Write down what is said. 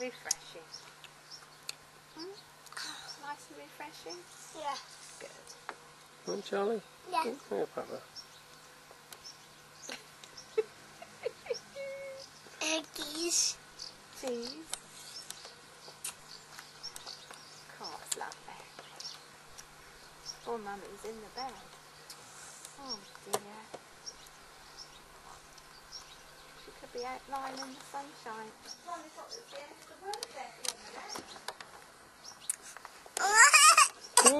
refreshing. Hmm? Nice and refreshing. Yeah. Good. Come on, Charlie. Yeah. Here, Papa. Eggies. Cheese. Course, lovely. Oh, Mummy's in the bed. Oh dear. She could be out lying in the sunshine. Well, we thought it was the end of the world there for a minute.